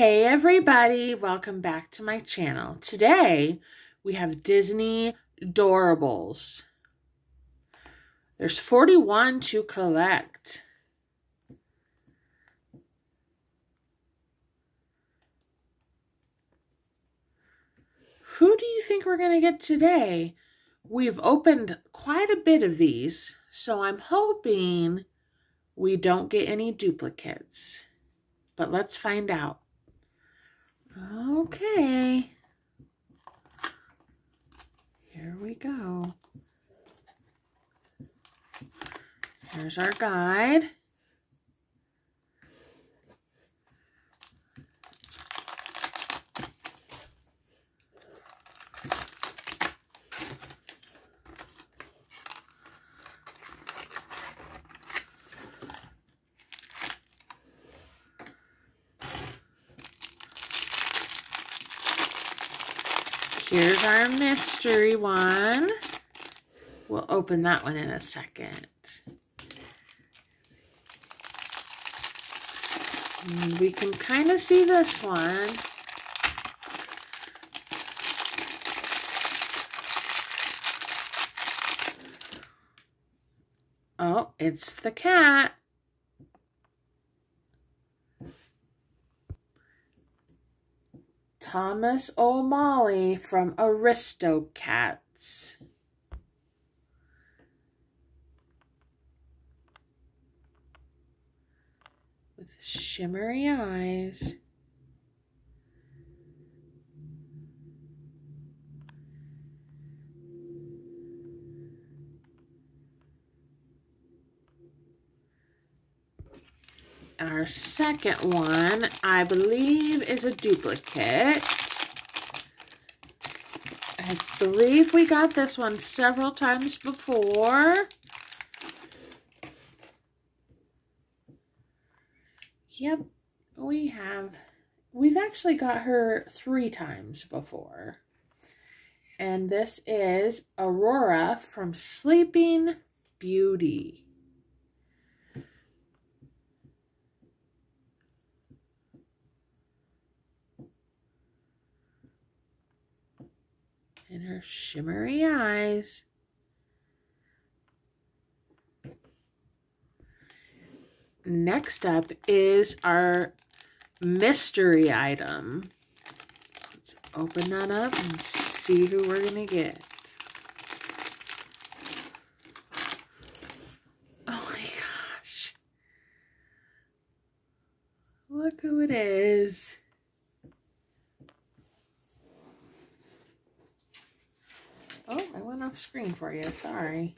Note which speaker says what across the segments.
Speaker 1: Hey everybody, welcome back to my channel. Today we have Disney Doorables. There's 41 to collect. Who do you think we're going to get today? We've opened quite a bit of these, so I'm hoping we don't get any duplicates. But let's find out. Okay. Here we go. Here's our guide. Here's our mystery one. We'll open that one in a second. We can kind of see this one. Oh, it's the cat. Thomas O'Malley from Aristocats. With shimmery eyes. Our second one, I believe, is a duplicate. I believe we got this one several times before. Yep, we have. We've actually got her three times before. And this is Aurora from Sleeping Beauty. And her shimmery eyes. Next up is our mystery item. Let's open that up and see who we're going to get. Oh my gosh. Look who it is. Off screen for you. Sorry.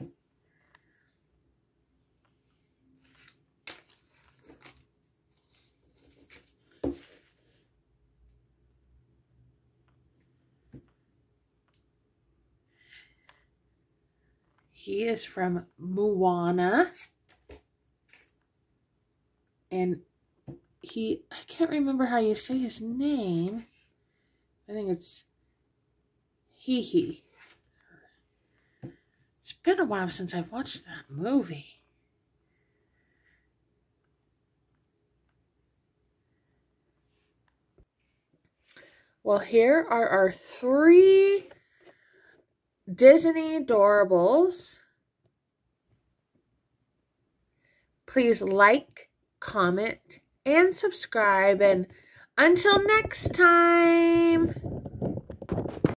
Speaker 1: He is from Moana. And he, I can't remember how you say his name. I think it's Hee Hee. It's been a while since I've watched that movie. Well, here are our three Disney Doorables. Please like, comment, and subscribe. And until next time.